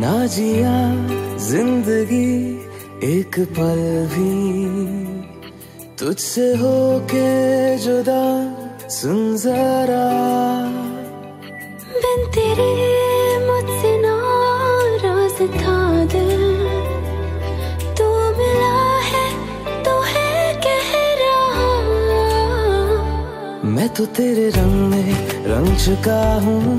ना जिया ज़िंदगी एक पल भी। तुझसे होके जुदा सुन जरा। बिन तेरे मुझसे नाराज़ था दिल। तू मिला है तो है कह रहा मैं तो तेरे रंग में रंग चुका हूँ।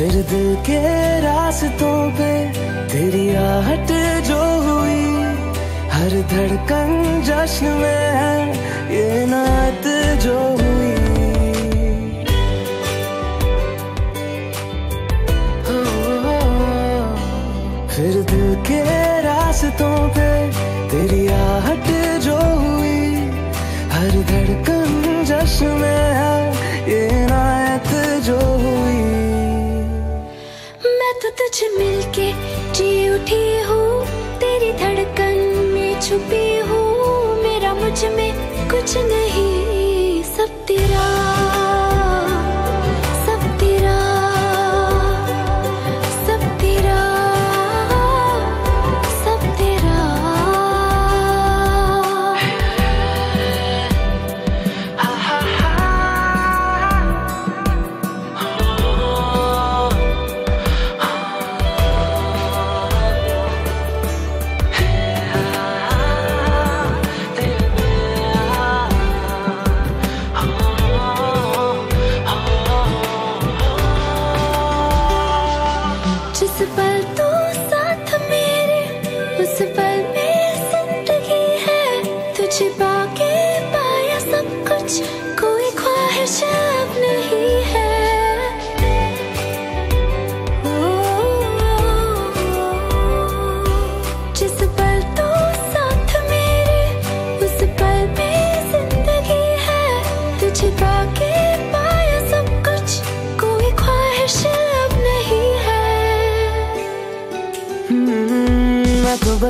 फिर दिल के रास्तों पे तेरी आहट जो हुई तुझे मिलके जी उठी हूँ, तेरी धड़कन में छुपी हूँ, मेरा मुझमें कुछ नहीं जिस पल तू साथ मेरे उस पल में ज़िंदगी है तुझे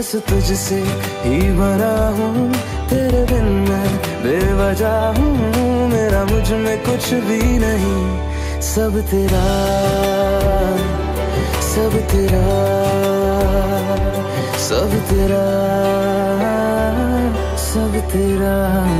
बस तुझसे ही भरा हूँ। तेरे बिन मैं बेवजह हूँ। मेरा मुझमें कुछ भी नहीं। सब तेरा सब तेरा सब तेरा सब तेरा।